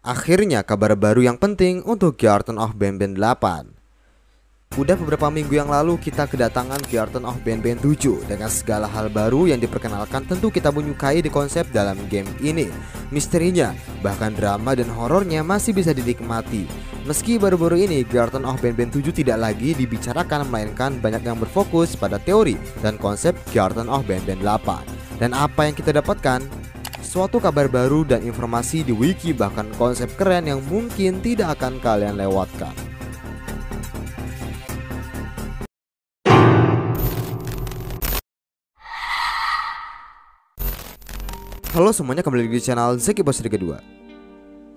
Akhirnya kabar baru yang penting untuk Garden of Banban 8 Udah beberapa minggu yang lalu kita kedatangan Garden of Banban 7 Dengan segala hal baru yang diperkenalkan tentu kita menyukai di konsep dalam game ini. Misterinya, bahkan drama dan horornya masih bisa dinikmati. Meski baru-baru ini Garden of Banban 7 tidak lagi dibicarakan Melainkan banyak yang berfokus pada teori dan konsep Garden of Banban 8 Dan apa yang kita dapatkan? Suatu kabar baru dan informasi di wiki bahkan konsep keren yang mungkin tidak akan kalian lewatkan. Halo semuanya kembali di channel Zeki Bos kedua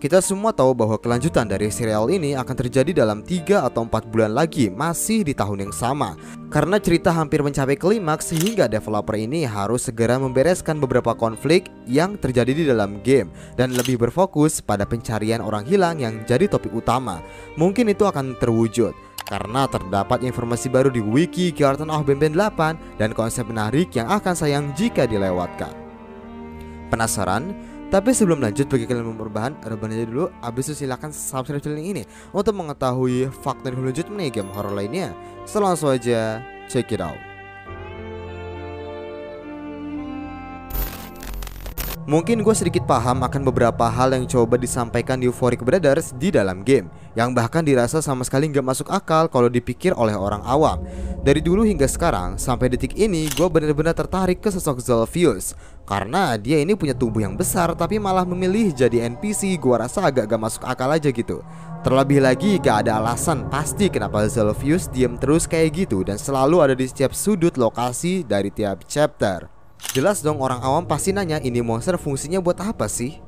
Kita semua tahu bahwa kelanjutan dari serial ini akan terjadi dalam 3 atau 4 bulan lagi Masih di tahun yang sama Karena cerita hampir mencapai klimaks Sehingga developer ini harus segera membereskan beberapa konflik yang terjadi di dalam game Dan lebih berfokus pada pencarian orang hilang yang jadi topik utama Mungkin itu akan terwujud karena terdapat informasi baru di wiki Garden of Banban 8 dan konsep menarik yang akan sayang jika dilewatkan. Penasaran? Tapi sebelum lanjut bagi kalian yang berbahan rebahan aja dulu. Abis itu silahkan subscribe channel ini Untuk mengetahui fakta dan lanjut mengenai game horror lainnya. So langsung aja check it out Mungkin gue sedikit paham akan beberapa hal yang coba disampaikan di Euphoric Brothers di dalam game Yang bahkan dirasa sama sekali nggak masuk akal kalau dipikir oleh orang awam. Dari dulu hingga sekarang, sampai detik ini gue benar-benar tertarik ke sosok Zolfius Karena dia ini punya tubuh yang besar tapi malah memilih jadi NPC gue rasa agak gak masuk akal aja gitu. Terlebih lagi gak ada alasan pasti kenapa Zolfius diem terus kayak gitu Dan selalu ada di setiap sudut lokasi dari tiap chapter Jelas dong orang awam pasti nanya ini monster fungsinya buat apa sih?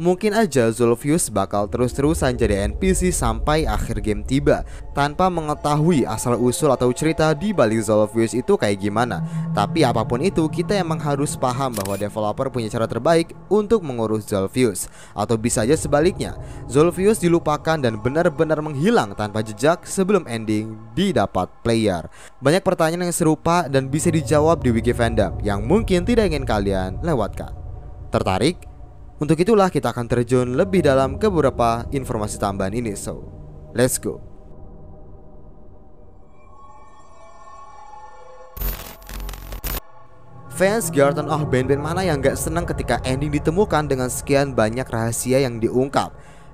Mungkin aja Zulfius bakal terus-terusan jadi NPC sampai akhir game tiba. Tanpa mengetahui asal-usul atau cerita di balik Zulfius itu kayak gimana. Tapi apa pun itu kita emang harus paham bahwa developer punya cara terbaik untuk mengurus Zulfius. Atau bisa aja sebaliknya Zulfius dilupakan dan benar-benar menghilang tanpa jejak sebelum ending didapat player. Banyak pertanyaan yang serupa dan bisa dijawab di wiki fandom Yang mungkin tidak ingin kalian lewatkan. Tertarik? Untuk itulah kita akan terjun lebih dalam ke beberapa informasi tambahan ini. So, let's go. Fans Garden of Band-Band mana yang gak senang ketika ending ditemukan dengan sekian banyak rahasia yang diungkap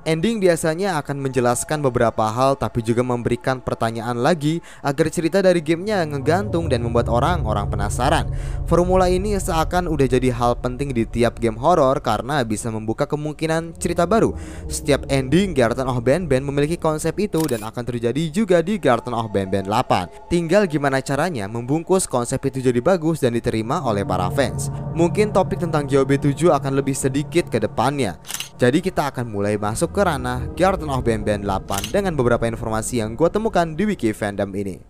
Ending biasanya akan menjelaskan beberapa hal tapi juga memberikan pertanyaan lagi agar cerita dari gamenya ngegantung dan membuat orang-orang penasaran. Formula ini seakan udah jadi hal penting di tiap game horror karena bisa membuka kemungkinan cerita baru. Setiap ending Garden of Banban memiliki konsep itu dan akan terjadi juga di Garden of Banban 8. Tinggal gimana caranya membungkus konsep itu jadi bagus dan diterima oleh para fans. Mungkin topik tentang GOB 7 akan lebih sedikit ke depannya. Jadi kita akan mulai masuk ke ranah Garden of Banban 8 dengan beberapa informasi yang gue temukan di wiki fandom ini.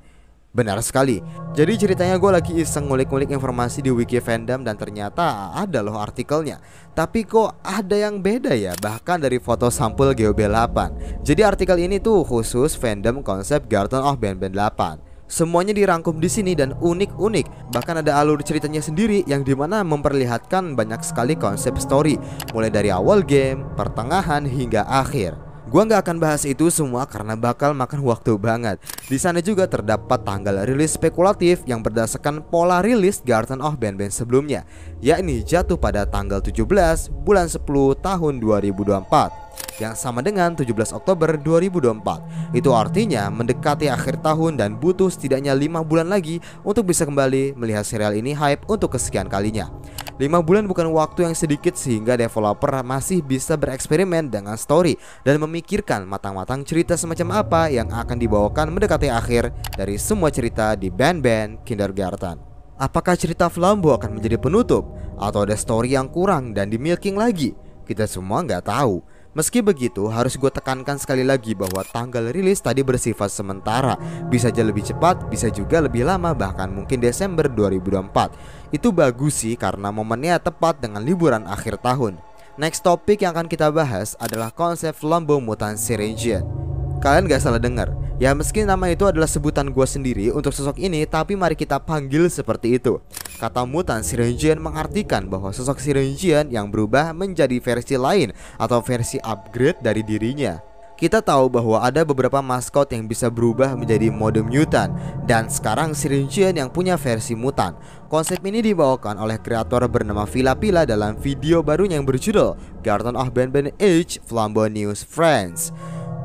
Benar sekali. Jadi ceritanya gue lagi iseng ngulik-ngulik informasi di wiki fandom dan ternyata ada loh artikelnya. Tapi kok ada yang beda ya bahkan dari foto sampul GOB 8. Jadi artikel ini tuh khusus fandom konsep Garden of Banban 8. Semuanya dirangkum di sini dan unik-unik. Bahkan ada alur ceritanya sendiri yang di mana memperlihatkan banyak sekali konsep story, mulai dari awal game, pertengahan hingga akhir. Gua nggak akan bahas itu semua karena bakal makan waktu banget. Di sana juga terdapat tanggal rilis spekulatif yang berdasarkan pola rilis Garden of Band-Band sebelumnya, yakni jatuh pada tanggal 17 bulan 10 tahun 2024 yang sama dengan 17 Oktober 2024. Itu artinya mendekati akhir tahun dan butuh setidaknya 5 bulan lagi untuk bisa kembali melihat serial ini hype untuk kesekian kalinya. 5 bulan bukan waktu yang sedikit sehingga developer masih bisa bereksperimen dengan story dan memikirkan matang-matang cerita semacam apa yang akan dibawakan mendekati akhir dari semua cerita di band-band kindergarten. Apakah cerita Flambo akan menjadi penutup atau ada story yang kurang dan di milking lagi? Kita semua nggak tahu. Meski begitu, harus gue tekankan sekali lagi bahwa tanggal rilis tadi bersifat sementara. Bisa aja lebih cepat, bisa juga lebih lama, bahkan mungkin Desember 2024 Itu bagus sih karena momennya tepat dengan liburan akhir tahun. Next topik yang akan kita bahas adalah konsep Lombo Mutant Syringian Kalian gak salah dengar, Ya meski nama itu adalah sebutan gue sendiri untuk sosok ini Tapi mari kita panggil seperti itu Kata mutan Sirenjian mengartikan bahwa sosok Sirenjian yang berubah menjadi versi lain Atau versi upgrade dari dirinya kita tahu bahwa ada beberapa maskot yang bisa berubah menjadi mode mutant dan sekarang Sirinjian yang punya versi mutan. Konsep ini dibawakan oleh kreator bernama Vila Pila dalam video barunya yang berjudul Garden of Ben Ben Age Flambeau News Friends.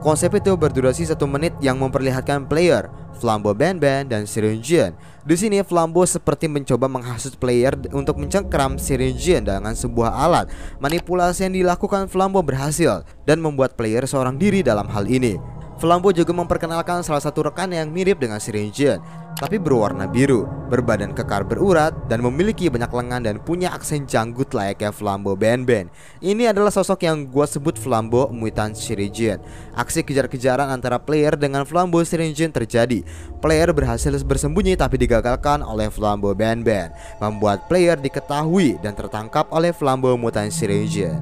Konsep itu berdurasi satu menit yang memperlihatkan player, Flambo Ben-Ben, dan Sirinjian. Di sini Flambo seperti mencoba menghasut player untuk mencengkram Sirinjian dengan sebuah alat. Manipulasi yang dilakukan Flambo berhasil dan membuat player seorang diri dalam hal ini. Flambo juga memperkenalkan salah satu rekan yang mirip dengan Sirinjian tapi berwarna biru, berbadan kekar berurat, dan memiliki banyak lengan dan punya aksen janggut layaknya Flambo Ben-Ben. Ini adalah sosok yang gua sebut Flambo Mutant Shirijin. Aksi kejar-kejaran antara player dengan Flambo Shirijin terjadi. Player berhasil bersembunyi tapi digagalkan oleh Flambo Ben-Ben, membuat player diketahui dan tertangkap oleh Flambo Mutant Shirijin.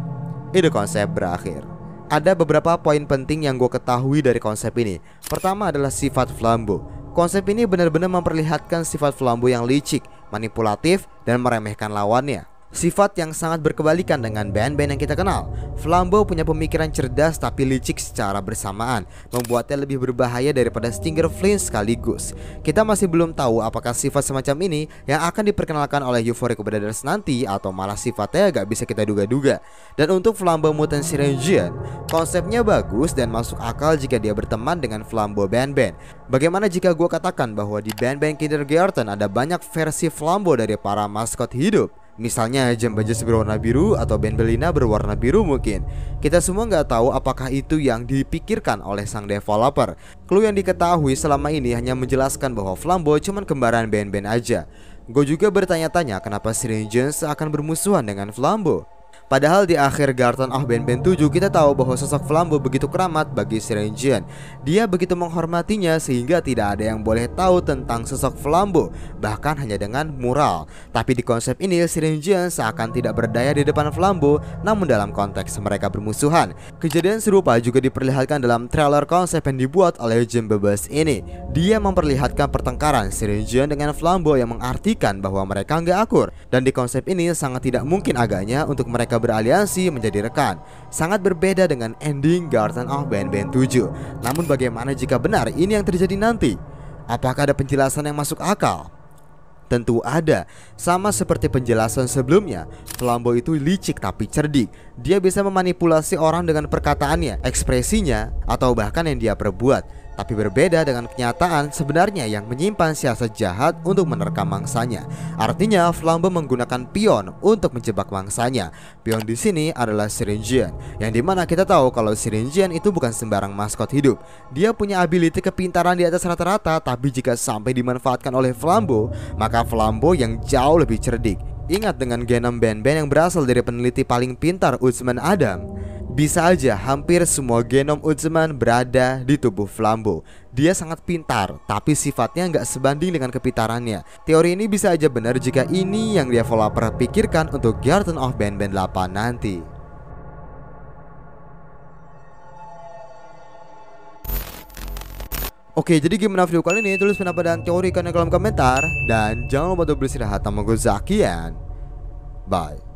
Itu konsep berakhir. Ada beberapa poin penting yang gue ketahui dari konsep ini. Pertama adalah sifat Flambo. Konsep ini benar-benar memperlihatkan sifat Flambo yang licik, manipulatif, dan meremehkan lawannya. Sifat yang sangat berkebalikan dengan band-band yang kita kenal. Flambo punya pemikiran cerdas tapi licik secara bersamaan Membuatnya lebih berbahaya daripada Stinger Flynn sekaligus. Kita masih belum tahu apakah sifat semacam ini Yang akan diperkenalkan oleh Euphoric Brothers nanti Atau malah sifatnya gak bisa kita duga-duga. Dan untuk Flambo Mutant Syringian Konsepnya bagus dan masuk akal jika dia berteman dengan Flambo band-band. Bagaimana jika gue katakan bahwa di band-band Kindergarten ada banyak versi Flambo dari para maskot hidup Misalnya jam Bajas berwarna biru atau Benbelina berwarna biru mungkin. Kita semua nggak tahu apakah itu yang dipikirkan oleh sang developer. Clue yang diketahui selama ini hanya menjelaskan bahwa Flambo cuma kembaran Ben-Ben aja. Gue juga bertanya-tanya kenapa Strange akan bermusuhan dengan Flambo Padahal di akhir Garden of Ben Ben 7 kita tahu bahwa sosok Flambo begitu keramat bagi Sirenjian. Dia begitu menghormatinya sehingga tidak ada yang boleh tahu tentang sosok Flambo bahkan hanya dengan mural. Tapi di konsep ini Sirenjian seakan tidak berdaya di depan Flambo namun dalam konteks mereka bermusuhan. Kejadian serupa juga diperlihatkan dalam trailer konsep yang dibuat oleh Jim Bebas ini. Dia memperlihatkan pertengkaran Sirenjian dengan Flambo yang mengartikan bahwa mereka nggak akur dan di konsep ini sangat tidak mungkin agaknya untuk mereka beraliansi menjadi rekan. Sangat berbeda dengan ending Garden of Ben Ben 7. Namun bagaimana jika benar ini yang terjadi nanti? Apakah ada penjelasan yang masuk akal? Tentu ada, sama seperti penjelasan sebelumnya Flambo itu licik tapi cerdik Dia bisa memanipulasi orang dengan perkataannya, ekspresinya, atau bahkan yang dia perbuat tapi berbeda dengan kenyataan sebenarnya yang menyimpan siasat jahat untuk menerkam mangsanya. Artinya, Flambe menggunakan pion untuk menjebak mangsanya. Pion di sini adalah Sirinjian, yang di mana kita tahu kalau Sirinjian itu bukan sembarang maskot hidup. Dia punya ability kepintaran di atas rata-rata, tapi jika sampai dimanfaatkan oleh Flambo, maka Flambo yang jauh lebih cerdik. Ingat dengan genom Ben-Ben yang berasal dari peneliti paling pintar Usman Adam bisa aja hampir semua genom Utsman berada di tubuh Flambo Dia sangat pintar, tapi sifatnya nggak sebanding dengan kepintarannya. Teori ini bisa aja benar jika ini yang developer pikirkan untuk Garden of Ben Ben 8 nanti. Oke, jadi gimana video kali ini? Tulis pendapat dan teori kalian kolom komentar. Dan jangan lupa untuk beristirahat. Sama gue Zakian. Bye